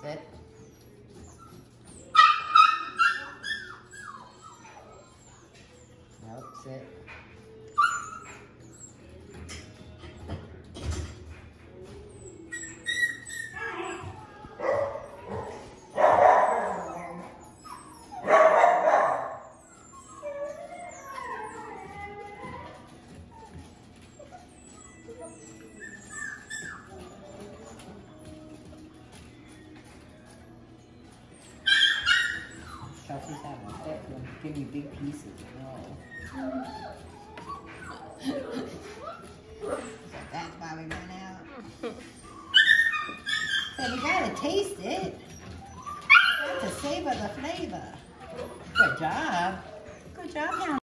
Sit. Nope, sit. Chelsea's having a fit. He'll give you big pieces. No. so that's why we ran out. So you gotta taste it. You got to savor the flavor. Good job. Good job, now.